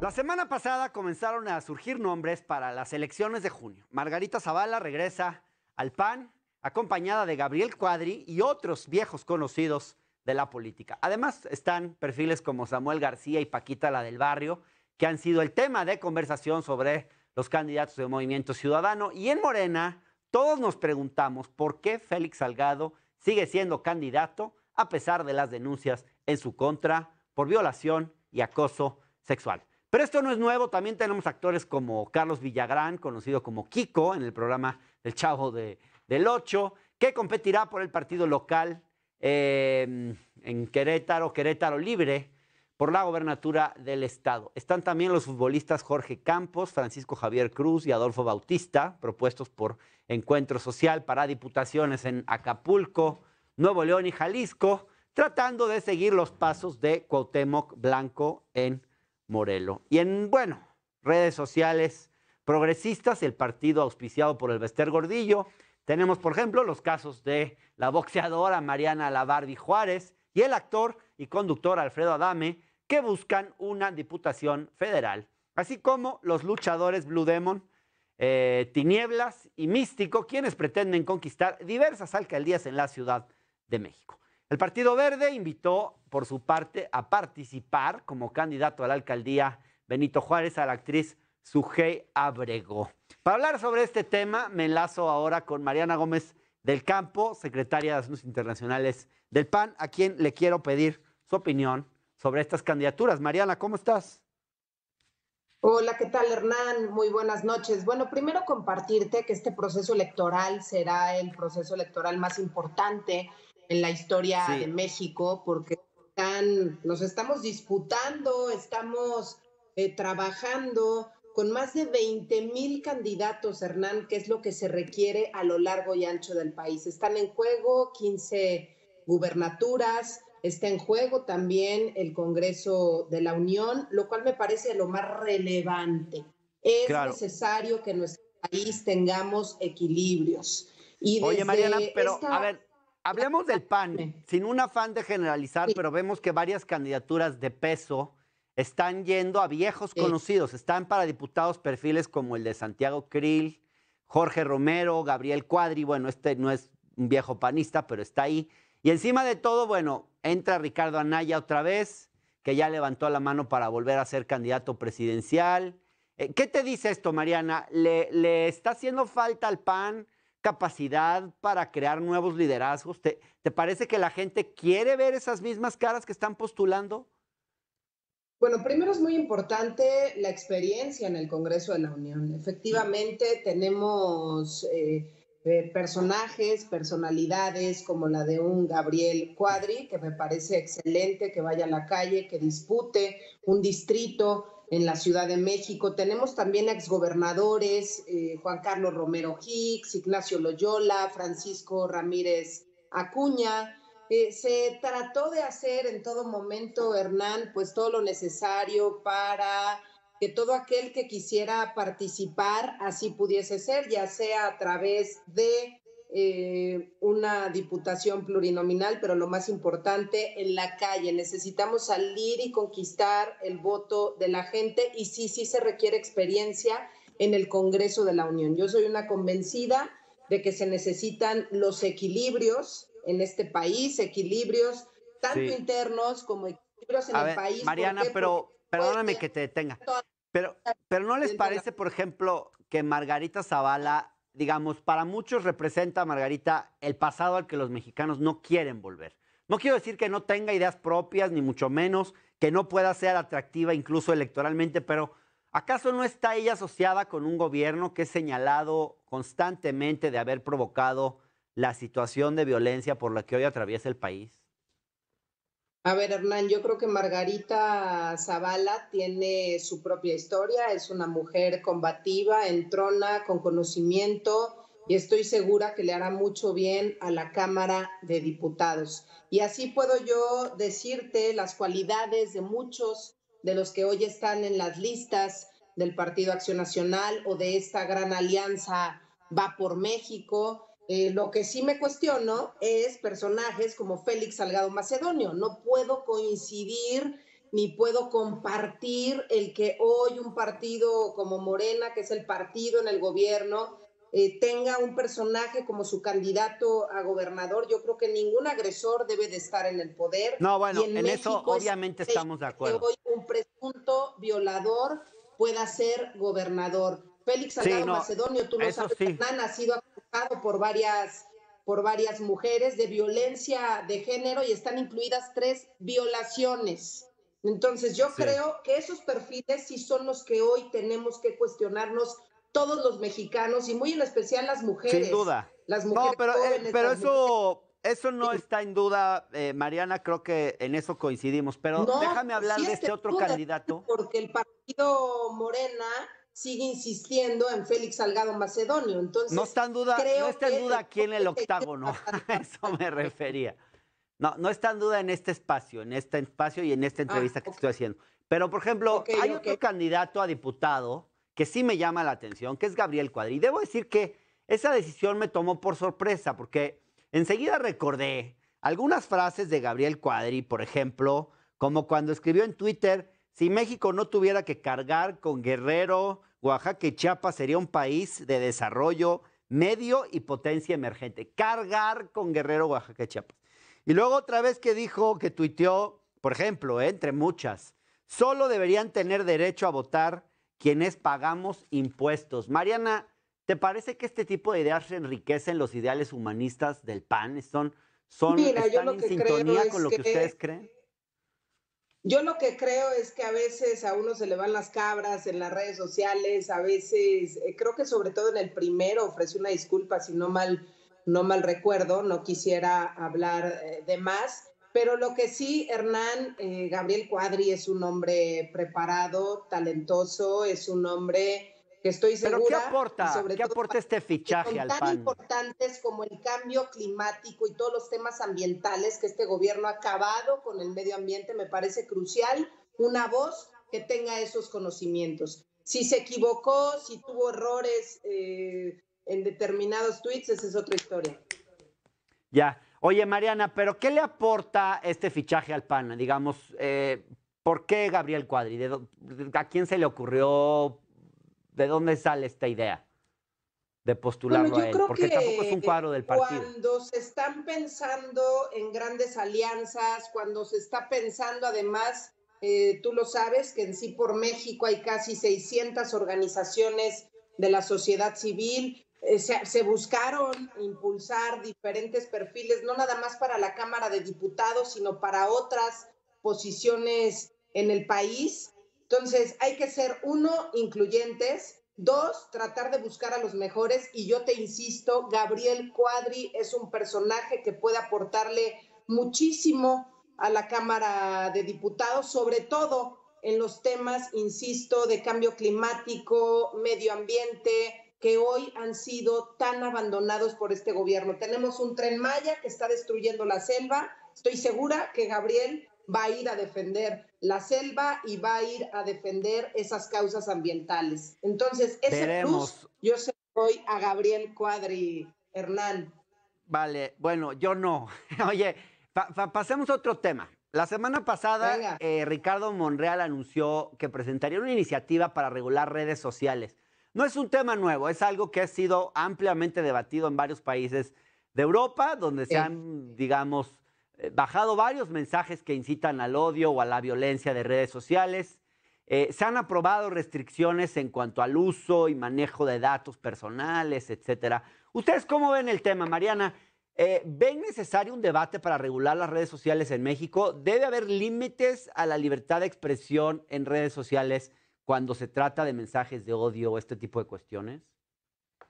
La semana pasada comenzaron a surgir nombres para las elecciones de junio. Margarita Zavala regresa al PAN acompañada de Gabriel Cuadri y otros viejos conocidos de la política. Además están perfiles como Samuel García y Paquita la del Barrio, que han sido el tema de conversación sobre los candidatos de Movimiento Ciudadano. Y en Morena todos nos preguntamos por qué Félix Salgado sigue siendo candidato a pesar de las denuncias en su contra por violación y acoso sexual. Pero esto no es nuevo, también tenemos actores como Carlos Villagrán, conocido como Kiko en el programa El Chavo de, del Ocho, que competirá por el partido local em, en Querétaro, Querétaro Libre, por la gobernatura del estado. Están también los futbolistas Jorge Campos, Francisco Javier Cruz y Adolfo Bautista, propuestos por Encuentro Social para diputaciones en Acapulco, Nuevo León y Jalisco, tratando de seguir los pasos de Cuauhtémoc Blanco en Morelo. Y en, bueno, redes sociales progresistas, el partido auspiciado por el Bester Gordillo. Tenemos, por ejemplo, los casos de la boxeadora Mariana Lavardi Juárez y el actor y conductor Alfredo Adame, que buscan una diputación federal, así como los luchadores Blue Demon, eh, Tinieblas y Místico, quienes pretenden conquistar diversas alcaldías en la Ciudad de México. El Partido Verde invitó, por su parte, a participar como candidato a la alcaldía Benito Juárez a la actriz Sujei Abrego. Para hablar sobre este tema, me enlazo ahora con Mariana Gómez del Campo, secretaria de Asuntos Internacionales del PAN, a quien le quiero pedir su opinión sobre estas candidaturas. Mariana, ¿cómo estás? Hola, ¿qué tal Hernán? Muy buenas noches. Bueno, primero compartirte que este proceso electoral será el proceso electoral más importante en la historia de México, porque están, nos estamos disputando, estamos eh, trabajando con más de 20 mil candidatos, Hernán, que es lo que se requiere a lo largo y ancho del país. Están en juego 15 gubernaturas, está en juego también el Congreso de la Unión, lo cual me parece lo más relevante. Es necesario que en nuestro país tengamos equilibrios. Y Oye, Mariana, pero a ver, Hablemos del PAN, sin un afán de generalizar, pero vemos que varias candidaturas de peso están yendo a viejos conocidos, están para diputados perfiles como el de Santiago Krill, Jorge Romero, Gabriel Cuadri, bueno, este no es un viejo panista, pero está ahí. Y encima de todo, bueno, entra Ricardo Anaya otra vez, que ya levantó la mano para volver a ser candidato presidencial. Eh, ¿Qué te dice esto, Mariana? ¿Le, le está haciendo falta al PAN? Capacidad para crear nuevos liderazgos? ¿Te, ¿Te, parece que la gente quiere ver esas mismas caras que están postulando? Bueno, primero es muy importante la experiencia en el Congreso de la Unión. Efectivamente, tenemos eh, eh, personajes, personalidades como la de un Gabriel Cuadri, que me parece excelente que vaya a la calle, que dispute un distrito en la Ciudad de México. Tenemos también exgobernadores, eh, Juan Carlos Romero Hicks, Ignacio Loyola, Francisco Ramírez Acuña. Eh, se trató de hacer en todo momento, Hernán, pues todo lo necesario para que todo aquel que quisiera participar así pudiese ser, ya sea a través de eh, una diputación plurinominal, pero lo más importante, en la calle. Necesitamos salir y conquistar el voto de la gente y sí, sí se requiere experiencia en el Congreso de la Unión. Yo soy una convencida de que se necesitan los equilibrios en este país, equilibrios tanto internos como equilibrios en el país. Mariana, pero perdóname que te detenga. Pero, pero ¿no les parece, por ejemplo, que Margarita Zavala digamos, para muchos representa, Margarita, el pasado al que los mexicanos no quieren volver. No quiero decir que no tenga ideas propias, ni mucho menos que no pueda ser atractiva incluso electoralmente, pero ¿acaso no está ella asociada con un gobierno que es señalado constantemente de haber provocado la situación de violencia por la que hoy atraviesa el país? A ver, Hernán, yo creo que Margarita Zavala tiene su propia historia, es una mujer combativa, entrona, con conocimiento y estoy segura que le hará mucho bien a la Cámara de Diputados. Y así puedo yo decirte las cualidades de muchos de los que hoy están en las listas del Partido Acción Nacional o de esta gran alianza Va por México eh, lo que sí me cuestiono es personajes como Félix Salgado Macedonio. No puedo coincidir ni puedo compartir el que hoy un partido como Morena, que es el partido en el gobierno, eh, tenga un personaje como su candidato a gobernador. Yo creo que ningún agresor debe de estar en el poder. No, bueno, en, eso obviamente estamos de acuerdo. Que hoy un presunto violador pueda ser gobernador. Félix Salgado Macedonio, tú lo sabes, ha sido por varias por varias mujeres de violencia de género y están incluidas tres violaciones. Entonces yo creo que esos perfiles sí son los que hoy tenemos que cuestionarnos todos los mexicanos y muy en especial las mujeres. Sin duda. Las mujeres no, pero, eh, pero eso, eso no está en duda, eh, Mariana, creo que en eso coincidimos. Pero déjame hablar de este otro candidato. Porque el partido Morena sigue insistiendo en Félix Salgado Macedonio. Entonces, no está en duda, no está en duda aquí en el octágono, a eso me refería. No, no está en duda en este espacio, en este espacio y en esta entrevista ah, que estoy haciendo. Pero, por ejemplo, hay otro candidato a diputado que sí me llama la atención, que es Gabriel Cuadri. Debo decir que esa decisión me tomó por sorpresa, porque enseguida recordé algunas frases de Gabriel Cuadri, por ejemplo, como cuando escribió en Twitter, si México no tuviera que cargar con Guerrero, Oaxaca y Chiapas, sería un país de desarrollo medio y potencia emergente. Cargar con Guerrero, Oaxaca y Chiapas. Y luego otra vez que dijo, que tuiteó, por ejemplo, ¿eh? entre muchas, solo deberían tener derecho a votar quienes pagamos impuestos. Mariana, ¿te parece que este tipo de ideas enriquecen los ideales humanistas del PAN? ¿Son, son están en sintonía con lo que ustedes creen? Yo lo que creo es que a veces a uno se le van las cabras en las redes sociales, a veces, eh, creo que sobre todo en el primero ofrecí una disculpa si no mal, no mal recuerdo, no quisiera hablar eh, de más, pero lo que sí, Hernán, eh, Gabriel Cuadri es un hombre preparado, talentoso, es un hombre que estoy segura. ¿Pero qué aporta? ¿Qué aporta este fichaje al PAN? Tan importantes como el cambio climático y todos los temas ambientales que este gobierno ha acabado con el medio ambiente, me parece crucial una voz que tenga esos conocimientos. Si se equivocó, si tuvo errores eh, en determinados tweets, esa es otra historia. Ya. Oye, Mariana, ¿pero qué le aporta este fichaje al PAN? Digamos, eh, ¿por qué Gabriel Cuadri? ¿A quién se le ocurrió? ¿De dónde sale esta idea de postularlo a él? Porque tampoco es un cuadro del partido. Cuando se están pensando en grandes alianzas, cuando se está pensando además, eh, tú lo sabes, que en sí por México hay casi 600 organizaciones de la sociedad civil, eh, se, se, buscaron impulsar diferentes perfiles, no nada más para la Cámara de Diputados, sino para otras posiciones en el país. Entonces, hay que ser, uno, incluyentes, dos, tratar de buscar a los mejores. Y yo te insisto, Gabriel Cuadri es un personaje que puede aportarle muchísimo a la Cámara de Diputados, sobre todo en los temas, insisto, de cambio climático, medio ambiente, que hoy han sido tan abandonados por este gobierno. Tenemos un tren Maya que está destruyendo la selva. Estoy segura que Gabriel va a ir a defender la selva y va a ir a defender esas causas ambientales. Entonces, ese plus yo se doy a Gabriel Cuadri Hernán. Vale, bueno, yo no. Oye, pasemos a otro tema. La semana pasada, eh, Ricardo Monreal anunció que presentaría una iniciativa para regular redes sociales. No es un tema nuevo, es algo que ha sido ampliamente debatido en varios países de Europa, donde se han, digamos, bajado varios mensajes que incitan al odio o a la violencia de redes sociales. Eh, se han aprobado restricciones en cuanto al uso y manejo de datos personales, etcétera. ¿Ustedes cómo ven el tema, Mariana? Eh, ¿Ven necesario un debate para regular las redes sociales en México? ¿Debe haber límites a la libertad de expresión en redes sociales cuando se trata de mensajes de odio o este tipo de cuestiones?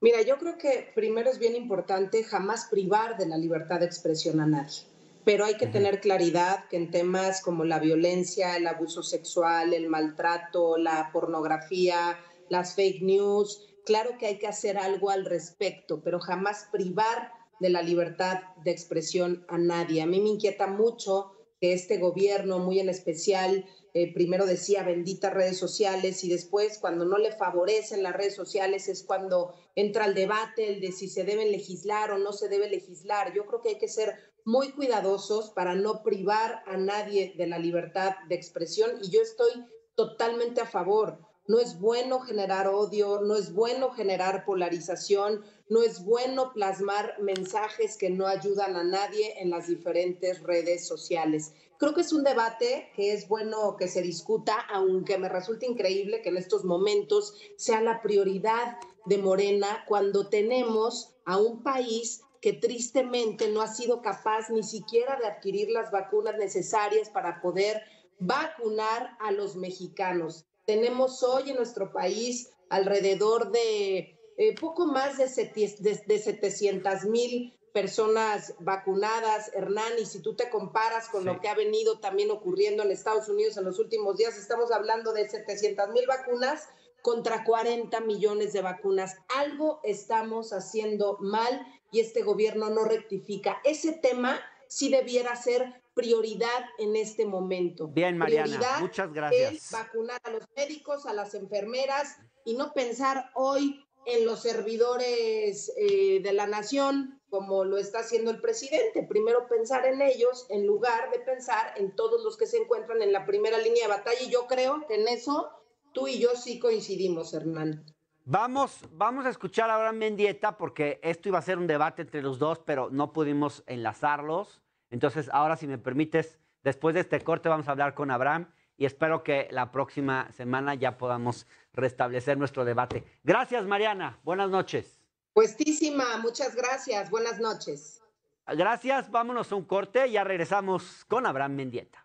Mira, yo creo que primero es bien importante jamás privar de la libertad de expresión a nadie pero hay que tener claridad que en temas como la violencia, el abuso sexual, el maltrato, la pornografía, las fake news, claro que hay que hacer algo al respecto, pero jamás privar de la libertad de expresión a nadie. A mí me inquieta mucho que este gobierno, muy en especial eh, primero decía benditas redes sociales y después cuando no le favorecen las redes sociales es cuando entra el debate, el de si se debe legislar o no se debe legislar. Yo creo que hay que ser muy cuidadosos para no privar a nadie de la libertad de expresión y yo estoy totalmente a favor. No es bueno generar odio, no es bueno generar polarización, no es bueno plasmar mensajes que no ayudan a nadie en las diferentes redes sociales. Creo que es un debate que es bueno que se discuta, aunque me resulta increíble que en estos momentos sea la prioridad de Morena cuando tenemos a un país que tristemente no ha sido capaz ni siquiera de adquirir las vacunas necesarias para poder vacunar a los mexicanos. Tenemos hoy en nuestro país alrededor de eh, poco más de, de 700 mil personas vacunadas, Hernán, y si tú te comparas con lo que ha venido también ocurriendo en Estados Unidos en los últimos días, estamos hablando de 700 mil vacunas contra 40 millones de vacunas. Algo estamos haciendo mal y este gobierno no rectifica. Ese tema sí debiera ser prioridad en este momento. Bien, Mariana, muchas gracias. Es vacunar a los médicos, a las enfermeras y no pensar hoy en los servidores eh, de la nación, como lo está haciendo el presidente. Primero pensar en ellos en lugar de pensar en todos los que se encuentran en la primera línea de batalla. Y yo creo que en eso tú y yo sí coincidimos, Hernán. Vamos, vamos a escuchar a Abraham Mendieta porque esto iba a ser un debate entre los dos, pero no pudimos enlazarlos. Entonces, ahora si me permites, después de este corte vamos a hablar con Abraham y espero que la próxima semana ya podamos restablecer nuestro debate. Gracias, Mariana. Buenas noches. Puestísima, muchas gracias. Buenas noches. Gracias, vámonos a un corte ya regresamos con Abraham Mendieta.